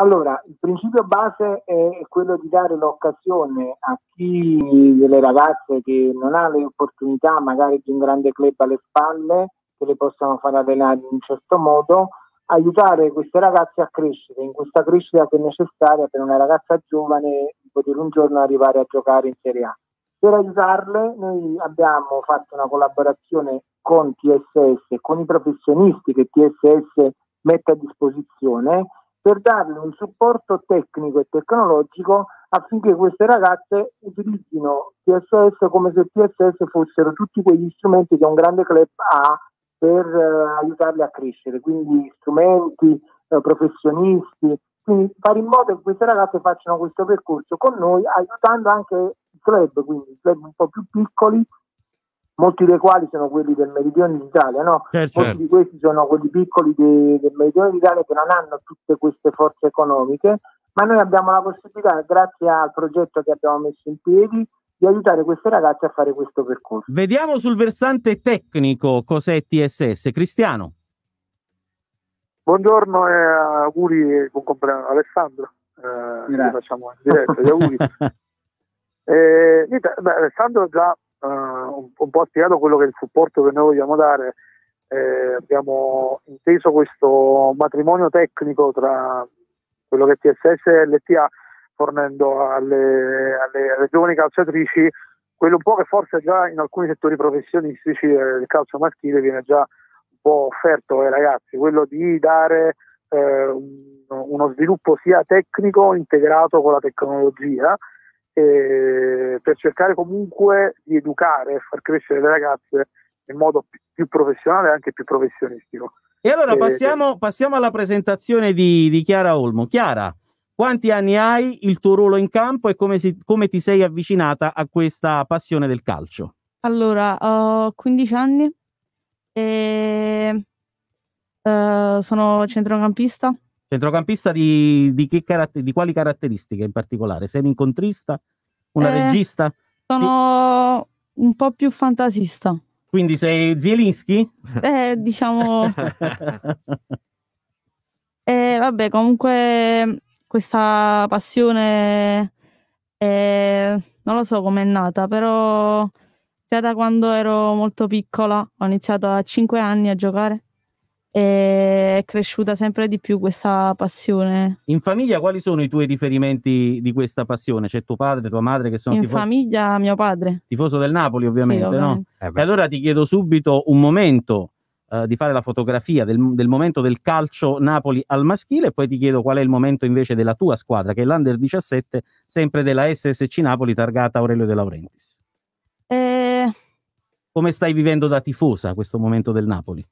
Allora, il principio base è quello di dare l'occasione a chi delle ragazze che non ha le opportunità magari di un grande club alle spalle, che le possano fare allenare in un certo modo, aiutare queste ragazze a crescere, in questa crescita che è necessaria per una ragazza giovane di poter un giorno arrivare a giocare in Serie A. Per aiutarle noi abbiamo fatto una collaborazione con TSS, con i professionisti che TSS mette a disposizione per darle un supporto tecnico e tecnologico affinché queste ragazze utilizzino TSS come se TSS fossero tutti quegli strumenti che un grande club ha per eh, aiutarle a crescere, quindi strumenti, eh, professionisti, quindi fare in modo che queste ragazze facciano questo percorso con noi, aiutando anche i club, quindi i club un po' più piccoli, molti dei quali sono quelli del meridione d'Italia, no? Certo. molti di questi sono quelli piccoli de- del meridione d'Italia che non hanno tutte queste forze economiche, ma noi abbiamo la possibilità, grazie al progetto che abbiamo messo in piedi, di aiutare queste ragazze a fare questo percorso. Vediamo sul versante tecnico cos'è TSS. Cristiano. Buongiorno e auguri e buon compleanno Alessandro. Eh, facciamo in diretta, gli auguri. Eh, niente, beh, Alessandro già eh, un, po' spiegato quello che è il supporto che noi vogliamo dare. Eh, abbiamo inteso questo matrimonio tecnico tra quello che è TSS e LTA fornendo alle, alle, alle giovani calciatrici quello un po' che forse già in alcuni settori professionistici del calcio maschile viene già un po' offerto ai ragazzi, quello di dare eh, un- uno sviluppo sia tecnico integrato con la tecnologia eh, per cercare comunque di educare e far crescere le ragazze in modo più, più professionale e anche più professionistico. E allora Eh, passiamo, passiamo alla presentazione di, di Chiara Olmo. Chiara, quanti anni hai, il tuo ruolo in campo e come, si- come ti sei avvicinata a questa passione del calcio? Allora, ho 15 anni e eh, sono centrocampista. Centrocampista di, di che caratter- di quali caratteristiche in particolare? Sei un incontrista? Una Eh, regista? Sono un po' più fantasista. Quindi sei Zielinski? Eh, diciamo... E vabbè, comunque questa passione eh, non lo so com'è nata, però già da quando ero molto piccola ho iniziato a 5 anni a giocare e è cresciuta sempre di più questa passione. In famiglia quali sono i tuoi riferimenti di questa passione? C'è tuo padre, tua madre che sono In tifo- famiglia mio padre. tifoso del Napoli ovviamente, Sì, no? ovviamente. E allora ti chiedo subito un momento eh, di fare la fotografia del, del momento del calcio Napoli al maschile e poi ti chiedo qual è il momento invece della tua squadra, che è l'Under 17, sempre della SSC Napoli targata Aurelio De Laurentiis. E Come stai vivendo da tifosa questo momento del Napoli?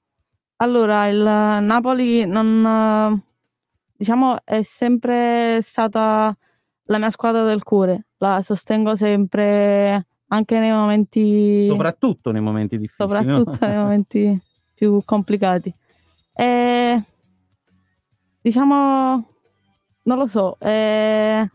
Allora, il Napoli non, diciamo, è sempre stata la mia squadra del cuore. La sostengo sempre, anche nei momenti, Soprattutto nei momenti difficili. no? soprattutto nei momenti più complicati. E diciamo, non lo so, eh,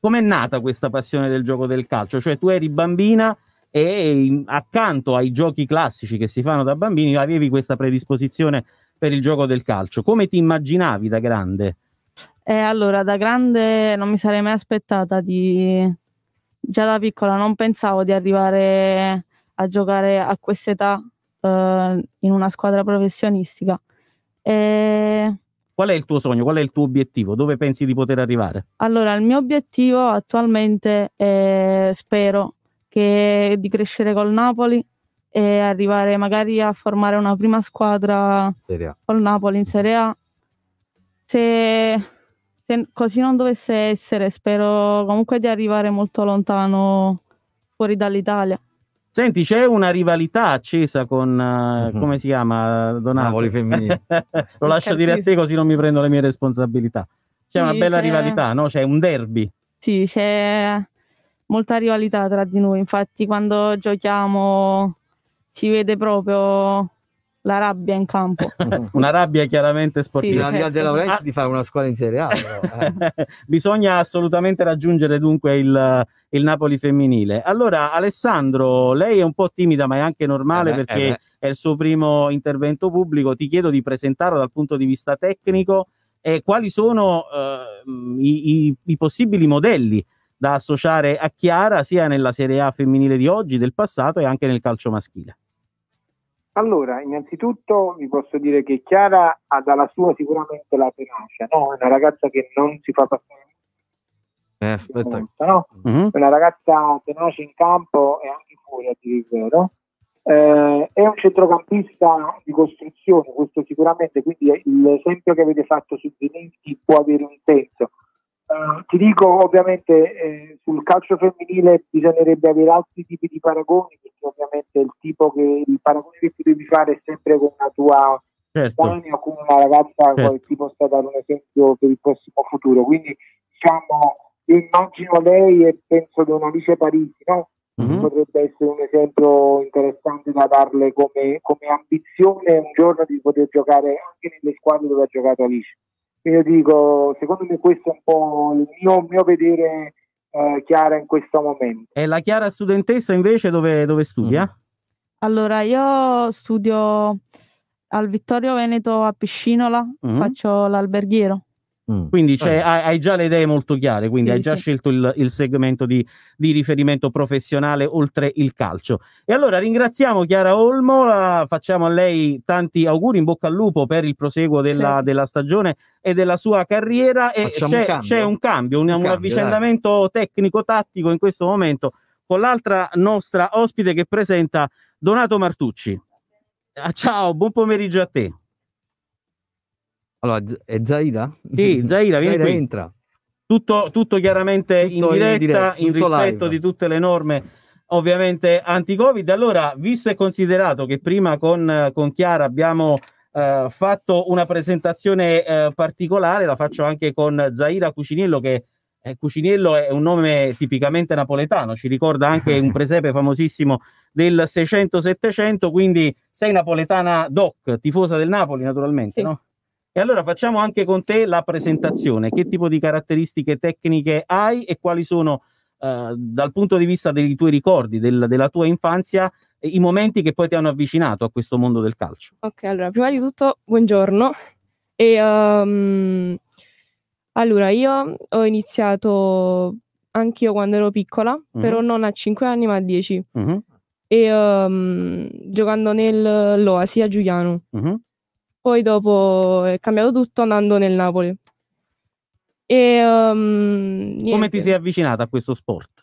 Com'è nata questa passione del gioco del calcio? Cioè tu eri bambina e accanto ai giochi classici che si fanno da bambini avevi questa predisposizione per il gioco del calcio. Come ti immaginavi da grande? E allora, da grande non mi sarei mai aspettata di... Già da piccola non pensavo di arrivare a giocare a quest'età eh, in una squadra professionistica. E Qual è il tuo sogno? Qual è il tuo obiettivo? Dove pensi di poter arrivare? allora, il mio obiettivo attualmente è, spero, che di crescere col Napoli e arrivare magari a formare una prima squadra Serie A. col Napoli in Serie A. Se, se così non dovesse essere, spero comunque di arrivare molto lontano fuori dall'Italia. Senti, c'è una rivalità accesa con, Mhm. come si chiama, Donato? Napoli femminile. Lo lascio dire a te così non mi prendo le mie responsabilità. C'è una Sì, bella c'è- rivalità, no? C'è un derby. Sì, c'è molta rivalità tra di noi. Infatti, quando giochiamo si vede proprio la rabbia in campo. Una rabbia chiaramente sportiva. Sì, certo. De Laurenti di fare una squadra in Serie A. però, eh. Bisogna assolutamente raggiungere dunque il, il Napoli femminile. Allora, Alessandro, lei è un po' timida, ma è anche normale Eh beh, perché eh è il suo primo intervento pubblico. Ti chiedo di presentarlo dal punto di vista tecnico e quali sono eh, i, i- i possibili modelli da associare a Chiara sia nella Serie A femminile di oggi, del passato e anche nel calcio maschile. Allora, innanzitutto vi posso dire che Chiara ha dalla sua sicuramente la tenacia, no? È una ragazza che non si fa passare Eh, aspetta. molto, no? Mhm. È una ragazza tenace in campo e anche fuori, a dire il vero. Eh, è un centrocampista di costruzione, questo sicuramente, quindi l'esempio che avete fatto su Zelinski può avere un senso. Eh, ti dico, ovviamente, eh, sul calcio femminile bisognerebbe avere altri tipi di paragoni, perché ovviamente il tipo che il paragone che ti devi fare è sempre con una tua Certo. o con una ragazza Certo. che ti possa dare un esempio per il prossimo futuro. Quindi, diciamo, io immagino lei e penso ad una Alice Parisi, no? Mhm. Potrebbe essere un esempio interessante da darle come, come ambizione un giorno di poter giocare anche nelle squadre dove ha giocato Alice. Io dico, secondo me questo è un po' il mio, mio vedere eh, Chiara in questo momento. E la Chiara studentessa invece dove, dove studia? Allora, io studio al Vittorio Veneto a Piscinola, Mhm. faccio l'alberghiero. Quindi c'è- hai, hai già le idee molto chiare, quindi Sì, hai già sì. scelto il, il segmento di, di riferimento professionale oltre il calcio. E allora ringraziamo Chiara Olmo, la- facciamo a lei tanti auguri, in bocca al lupo per il proseguo della, Sì. della stagione e della sua carriera. E c'è un un cambio? c'è un cambio, un, Un un cambio, avvicendamento tecnico-tattico in questo momento con l'altra nostra ospite che presenta Donato Martucci. Ah, ciao, buon pomeriggio a te. Allora, è Zaida? Sì, Zaira, vieni qui. entra. Tutto, tutto chiaramente in Tutto in diretta, diretta, in rispetto live. di tutte le norme ovviamente anti-Covid. Allora, visto e considerato che prima con, con Chiara abbiamo eh, fatto una presentazione eh, particolare, la faccio anche con Zaira Cuciniello che eh, Cuciniello è un nome tipicamente napoletano, ci ricorda anche un presepe famosissimo del 600-700, quindi sei napoletana doc, tifosa del Napoli naturalmente, no? E allora facciamo anche con te la presentazione. Che tipo di caratteristiche tecniche hai e quali sono, eh, dal punto di vista dei tuoi ricordi, del- della tua infanzia, i momenti che poi ti hanno avvicinato a questo mondo del calcio? Ok, allora, prima di tutto, buongiorno. E, ehm, allora, io ho iniziato anch'io quando ero piccola, Mhm. però non a 5 anni, ma a 10. Mhm, E ehm, giocando nell'Oasi a Giuliano. mhm. Poi dopo è cambiato tutto andando nel Napoli. E, ehm, Come ti sei avvicinata a questo sport?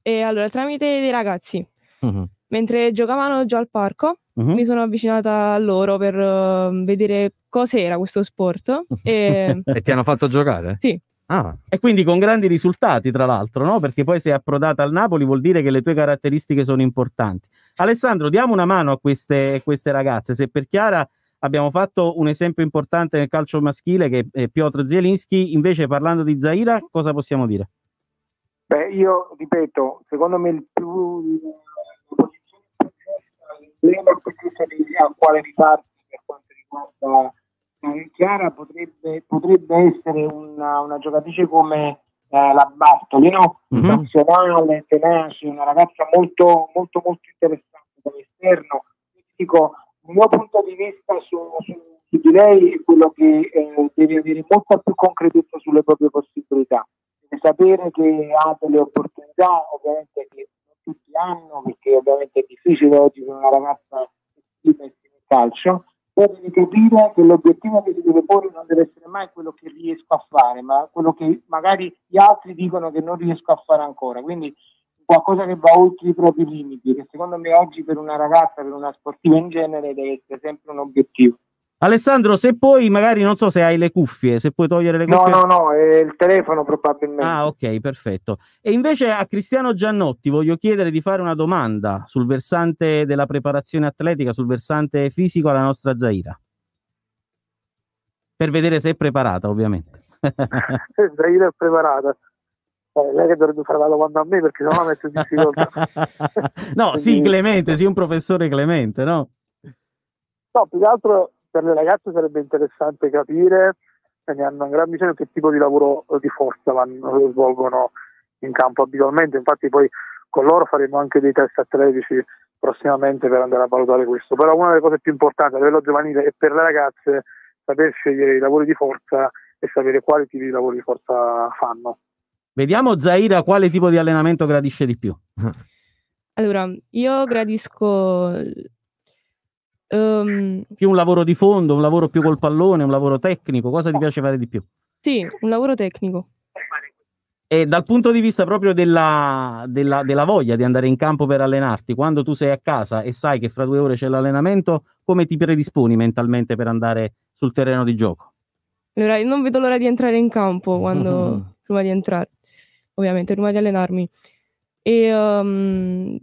E allora, tramite dei ragazzi, Mhm. mentre giocavano già al parco, Mhm. mi sono avvicinata a loro per eh, vedere cos'era questo sport. E E ti hanno fatto giocare? Sì. Ah, E quindi con grandi risultati, tra l'altro, no? Perché poi sei approdata al Napoli, vuol dire che le tue caratteristiche sono importanti. Alessandro, diamo una mano a queste, queste ragazze. Se per Chiara abbiamo fatto un esempio importante nel calcio maschile che è Piotr Zielinski, invece parlando di Zaira, cosa possiamo dire? Beh, io ripeto, secondo me il più l'emblema più giusto di- al quale rifarsi per quanto riguarda Chiara potrebbe, potrebbe essere una, una giocatrice come eh, la Bartoli, no? Mhm. Nazionale, tenace, una ragazza molto, molto, molto interessante come esterno. Dico, il mio punto di vista su, su- su di lei è quello che eh, deve avere molta più concretezza sulle proprie possibilità deve sapere che ha delle opportunità, ovviamente che non tutti hanno, perché ovviamente è difficile oggi per una ragazza che in calcio, però devi capire che l'obiettivo che si deve porre non deve essere mai quello che riesco a fare, ma quello che magari gli altri dicono che non riesco a fare ancora. Quindi qualcosa che va oltre i propri limiti, che secondo me oggi per una ragazza, per una sportiva in genere, deve essere sempre un obiettivo. Alessandro, se poi magari non so se hai le cuffie, se puoi togliere le No, cuffie. no, no, è il telefono probabilmente. Ah, ok, perfetto. E invece a Cristiano Giannotti voglio chiedere di fare una domanda sul versante della preparazione atletica, sul versante fisico alla nostra Zaira. Per vedere se è preparata, ovviamente. Zaira è preparata. Eh, lei che dovrebbe fare la domanda a me perché sennò la metto in difficoltà. no, sì, Clemente, sì, un professore Clemente, no? No, più che altro per le ragazze sarebbe interessante capire se ne hanno un gran bisogno che tipo di lavoro di forza vanno, svolgono in campo abitualmente. Infatti poi con loro faremo anche dei test atletici prossimamente per andare a valutare questo. Però una delle cose più importanti a livello giovanile è per le ragazze saper scegliere i lavori di forza e sapere quali tipi di lavori di forza fanno. Vediamo Zaira quale tipo di allenamento gradisce di più. Allora, io gradisco ehm, Più un lavoro di fondo, un lavoro più col pallone, un lavoro tecnico, cosa ti piace fare di più? sì, un lavoro tecnico. E dal punto di vista proprio della, della- della voglia di andare in campo per allenarti, quando tu sei a casa e sai che fra due ore c'è l'allenamento, come ti predisponi mentalmente per andare sul terreno di gioco? Allora, io non vedo l'ora di entrare in campo quando, prima di entrare, ovviamente, prima di allenarmi. E ehm,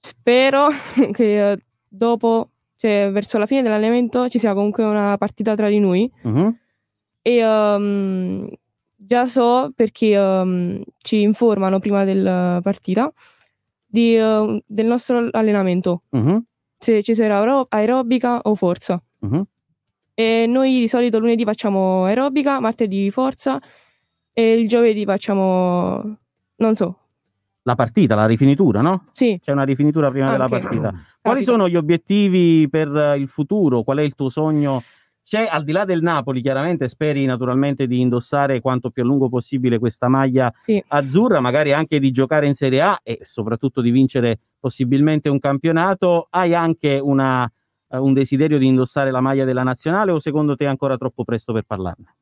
spero che eh, dopo, cioè verso la fine dell'allenamento, ci sia comunque una partita tra di noi. Mhm. E ehm, già so perché ehm, ci informano prima della partita di, eh, del nostro allenamento, Mhm, se ci sarà aero- aerobica o forza. mhm. E noi di solito lunedì facciamo aerobica, martedì forza e il giovedì facciamo, non so, La partita, la rifinitura, no? Sì. C'è una rifinitura prima della Anche. partita. Quali sono gli obiettivi per eh, il futuro? Qual è il tuo sogno? C'è al di là del Napoli, chiaramente speri naturalmente di indossare quanto più a lungo possibile questa maglia azzurra, magari anche di giocare in Serie A e soprattutto di vincere possibilmente un campionato. Hai anche una, eh, un desiderio di indossare la maglia della nazionale o secondo te è ancora troppo presto per parlarne?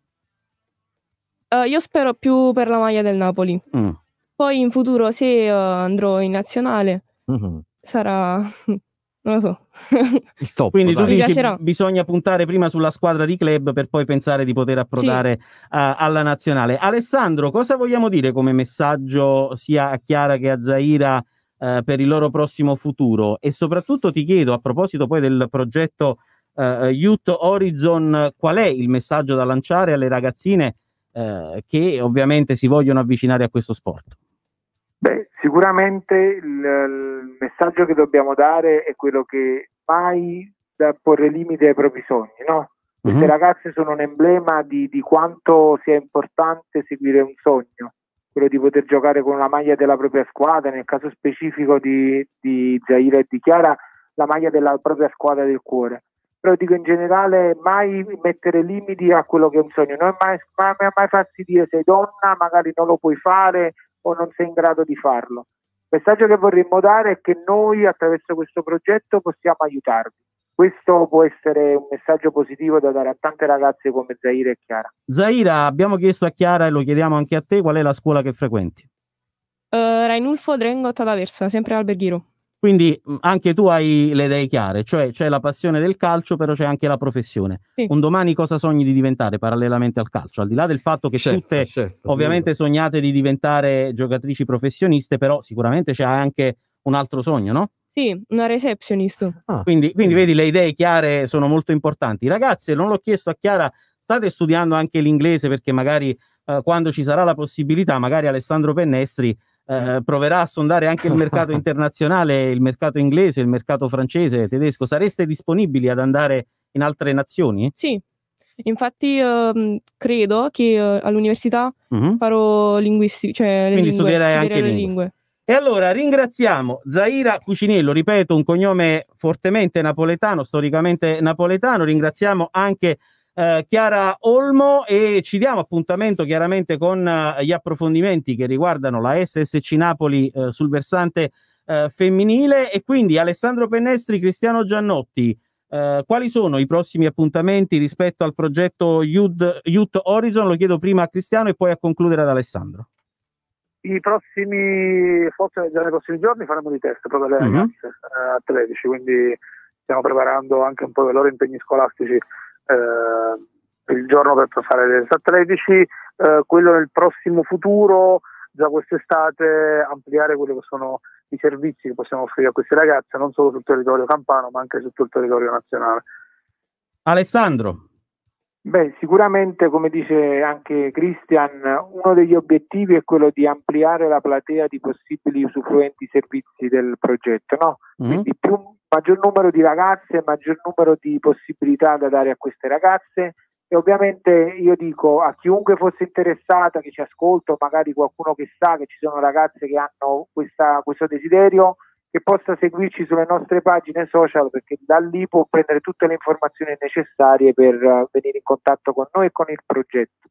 Eh, io spero più per la maglia del Napoli. Mm. Poi in futuro se eh, andrò in nazionale sarà, non lo so. Quindi tu Mi dici piacerà. bisogna puntare prima sulla squadra di club per poi pensare di poter approdare eh, alla nazionale. Alessandro, cosa vogliamo dire come messaggio sia a Chiara che a Zaira per il loro prossimo futuro? E soprattutto ti chiedo, a proposito poi del progetto Youth Horizon, qual è il messaggio da lanciare alle ragazzine eh, che ovviamente si vogliono avvicinare a questo sport? Beh, sicuramente il, il messaggio che dobbiamo dare è quello che mai da porre limite ai propri sogni, no? Queste Mhm. ragazze sono un emblema di, di quanto sia importante seguire un sogno, quello di poter giocare con la maglia della propria squadra, nel caso specifico di, di Zaira e di Chiara, la maglia della propria squadra del cuore. Però dico in generale mai mettere limiti a quello che è un sogno, non mai, mai, mai farsi dire sei donna, magari non lo puoi fare o non sei in grado di farlo. Il messaggio che vorremmo dare è che noi attraverso questo progetto possiamo aiutarvi. Questo può essere un messaggio positivo da dare a tante ragazze come Zaire e Chiara. Zaira, abbiamo chiesto a Chiara e lo chiediamo anche a te, qual è la scuola che frequenti? Eh, Rainulfo Drengo Taversa, sempre Alberghiro. Quindi anche tu hai le idee chiare, cioè c'è la passione del calcio, però c'è anche la professione. Sì. Un domani cosa sogni di diventare parallelamente al calcio? Al di là del fatto che Certo, tutte certo, ovviamente sognate di diventare giocatrici professioniste, però sicuramente c'è anche un altro sogno, no? Sì, una receptionist. Quindi, quindi vedi, le idee chiare sono molto importanti. Ragazze, non l'ho chiesto a Chiara, state studiando anche l'inglese perché magari eh, quando ci sarà la possibilità, magari Alessandro Pennestri eh, proverà a sondare anche il mercato internazionale, il mercato inglese, il mercato francese, tedesco. Sareste disponibili ad andare in altre nazioni? Sì, infatti ehm, credo che eh, all'università Mhm. farò linguistici, cioè le Quindi lingue, studierai anche le lingue. lingue. E allora ringraziamo Zaira Cucinello, ripeto, un cognome fortemente napoletano, storicamente napoletano. Ringraziamo anche eh, Chiara Olmo e ci diamo appuntamento chiaramente con eh, gli approfondimenti che riguardano la SSC Napoli eh, sul versante eh, femminile. E quindi Alessandro Pennestri, Cristiano Giannotti, quali sono i prossimi appuntamenti rispetto al progetto Youth, Youth Horizon? Lo chiedo prima a Cristiano e poi a concludere ad Alessandro. I prossimi, forse già nei prossimi giorni faremo dei test proprio alle Mhm. ragazze eh, atletici, quindi stiamo preparando anche un po' i loro impegni scolastici eh, il giorno per fare test atletici, eh, quello nel prossimo futuro, già quest'estate, ampliare quelli che sono i servizi che possiamo offrire a queste ragazze, non solo sul territorio campano, ma anche su tutto il territorio nazionale. Alessandro. Beh, sicuramente, come dice anche Christian, uno degli obiettivi è quello di ampliare la platea di possibili usufruenti servizi del progetto, no? Quindi più, maggior numero di ragazze, maggior numero di possibilità da dare a queste ragazze e ovviamente io dico a chiunque fosse interessata, che ci ascolta, magari qualcuno che sa che ci sono ragazze che hanno questa- questo desiderio, che possa seguirci sulle nostre pagine social perché da lì può prendere tutte le informazioni necessarie per uh, venire in contatto con noi e con il progetto.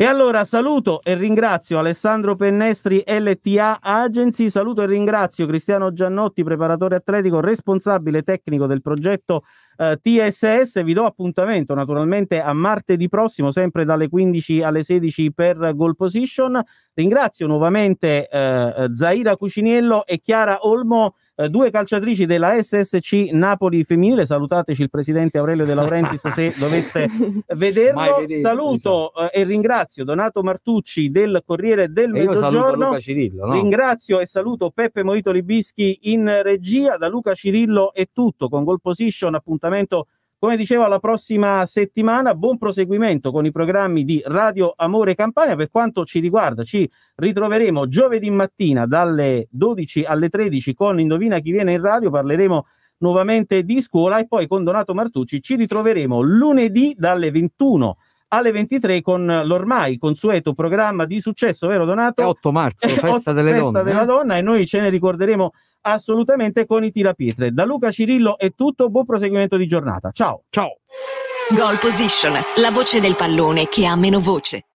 E allora saluto e ringrazio Alessandro Pennestri LTA Agency, saluto e ringrazio Cristiano Giannotti, preparatore atletico, responsabile tecnico del progetto eh, TSS. Vi do appuntamento naturalmente a martedì prossimo, sempre dalle 15 alle 16 per Goal Position. Ringrazio nuovamente eh, Zaira Cuciniello e Chiara Olmo eh, due calciatrici della SSC Napoli femminile. Salutateci il presidente Aurelio De Laurentiis se doveste vederlo. vedete, Saluto eh, e ringrazio Donato Martucci del Corriere del E Mezzogiorno. Cirillo, no? Ringrazio e saluto Peppe Moito Libischi in regia. Da Luca Cirillo è tutto con Goal Position. Appuntamento come dicevo, alla prossima settimana. Buon proseguimento con i programmi di Radio Amore Campania. Per quanto ci riguarda, ci ritroveremo giovedì mattina dalle 12 alle 13 con Indovina chi viene in radio. Parleremo nuovamente di scuola e poi con Donato Martucci ci ritroveremo lunedì dalle 21 alle 23 con l'ormai consueto programma di successo, vero Donato? 8 marzo, festa delle festa donne, della eh? donna e noi ce ne ricorderemo assolutamente con i tirapietre. Da Luca Cirillo è tutto, buon proseguimento di giornata. Ciao. Ciao. Goal Position, la voce del pallone che ha meno voce.